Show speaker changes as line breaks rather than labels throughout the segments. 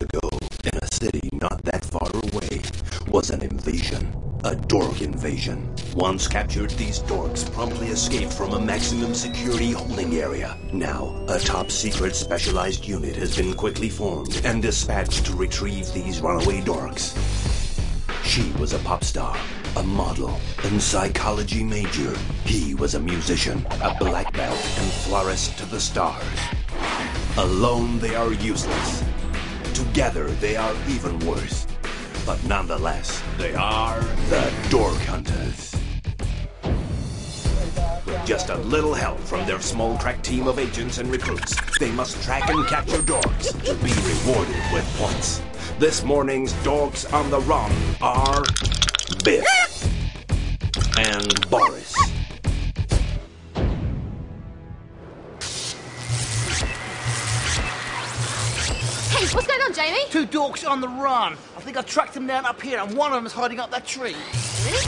ago, in a city not that far away, was an invasion. A dork invasion. Once captured, these dorks promptly escaped from a maximum security holding area. Now, a top secret specialized unit has been quickly formed and dispatched to retrieve these runaway dorks. She was a pop star, a model, and psychology major. He was a musician, a black belt, and flourished to the stars. Alone, they are useless. Together, they are even worse. But nonetheless, they are the Dork Hunters. With just a little help from their small crack team of agents and recruits, they must track and capture dorks to be rewarded with points. This morning's Dorks on the Run are Biff and Boris.
What's going on, Jamie?
Two dorks on the run. I think I tracked them down up here, and one of them is hiding up that tree.
Really?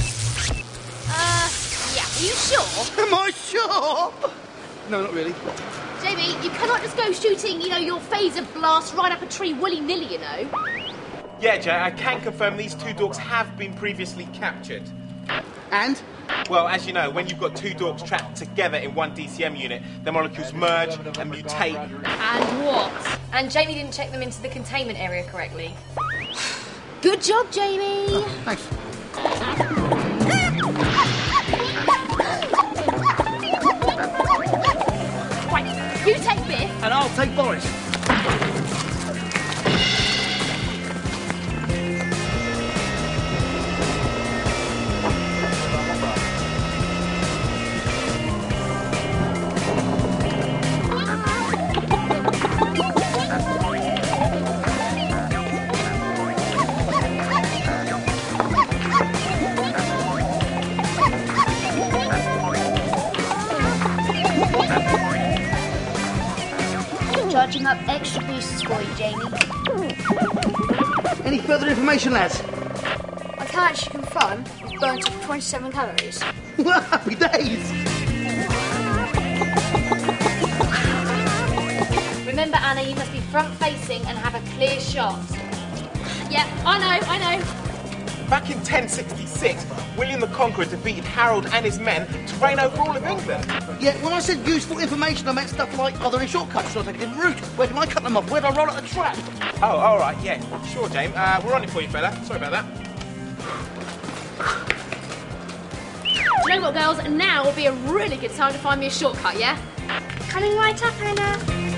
Uh, yeah, are you sure?
Am I sure? No, not really.
Jamie, you cannot just go shooting, you know, your phaser blast right up a tree willy-nilly, you know.
Yeah, Jay, I can confirm these two dorks have been previously captured.
And?
Well, as you know, when you've got two dorks trapped together in one DCM unit, the molecules merge and mutate.
And what?
And Jamie didn't check them into the containment area correctly.
Good job, Jamie.
Thanks.
Right, you take Biff.
And I'll take Boris.
Charging up extra boosters for you, Jamie.
Any further information, lads?
I can't actually confirm we've burnt off 27 calories.
Happy days.
Remember, Anna, you must be front facing and have a clear shot.
Yeah, I know, I know.
Back in 1066, William the Conqueror defeated Harold and his men to reign over all of England.
Yeah, when I said useful information, I meant stuff like are there any shortcuts? Should I take a different route? Where can I cut them off? Where do I roll out the trap?
Oh, all right, yeah, sure, James. Uh, we're on it for you, fella. Sorry about that.
Do you know what, girls? Now would be a really good time to find me a shortcut, yeah?
Coming right up, Anna.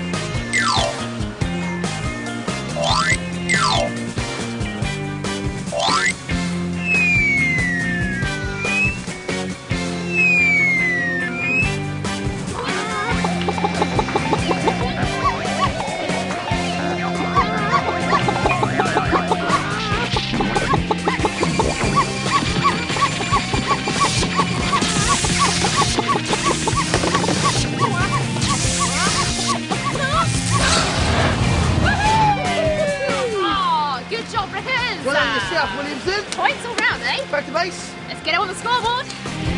Well done yourself, Williamson.
Points all round, eh?
Back to base.
Let's get it on the scoreboard.